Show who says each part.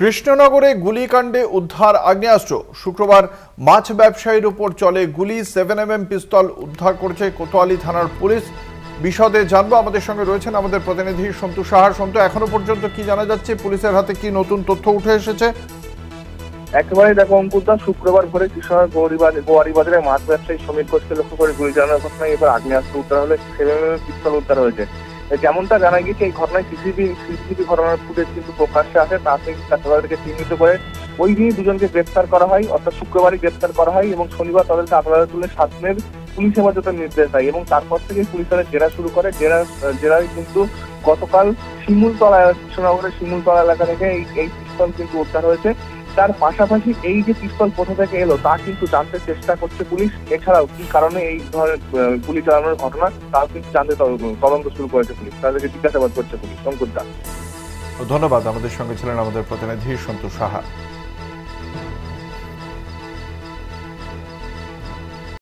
Speaker 1: কৃষ্ণনগরে গুলিকাণ্ডে উদ্ধার আগ্নেয়াস্ত্র। শুক্রবার মাছ ব্যবসায়ীর উপর চলে গুলি। সেভেন এম পিস্তল উদ্ধার করছে কোতোয়ালি থানার পুলিশ। বিশদে জানব। আমাদের সঙ্গে রয়েছেন আমাদের প্রতিনিধি সন্তু সাহার সন্তু, এখনও পর্যন্ত কি জানা যাচ্ছে? পুলিশের হাতে কি নতুন তথ্য উঠে এসেছে?
Speaker 2: একেবারে দেখো, অঙ্কুরদা, শুক্রবার ভোরে কৃষ্ণনগর গৌরীবাজার গোয়ারি বাজারে মাছ ব্যবসায়ী শ্রমিক ঘোষকে লক্ষ্য করে গুলি চালানোর ঘটনায় এবার আগ্নেয়াস্ত্র উদ্ধার হলে সেভেন এম পিস্তল উদ্ধার হয়েছে। যেমনটা জানা গিয়েছে, এই ঘটনায় সিসিটিভি সিসিটিভি ঘটনার ফুটেজ কিন্তু প্রকাশ্যে আসে। তা থেকে তাদেরকে চিহ্নিত করে ওই দিনই দুজনকে গ্রেপ্তার করা হয়, অর্থাৎ শুক্রবারই গ্রেপ্তার করা হয় এবং শনিবার তাদেরকে আদালতে তুলে সাত দিনের পুলিশ হেফাজতের নির্দেশ দেয় এবং তারপর থেকে পুলিশ তাদের জেরা শুরু করে। জেরা, জেরায় কিন্তু গতকাল শিমুলতলা কৃষ্ণনগরের শিমুলতলা এলাকা থেকে এই এই পিস্তল কিন্তু উদ্ধার হয়েছে। তার পাশাপাশি এই যে পিস্তল কোথা থেকে এলো, তা কিন্তু জানতে চেষ্টা করছে পুলিশ। এছাড়াও কি কারণে এই ধরনের গুলি চালানোর ঘটনা, তাও কিন্তু জানতে তদন্ত শুরু করেছে পুলিশ। তাদেরকে জিজ্ঞাসাবাদ করছে পুলিশ। শঙ্কর দাস
Speaker 1: ধন্যবাদ। আমাদের সঙ্গে ছিলেন আমাদের প্রতিনিধি সন্তোষ সাহা।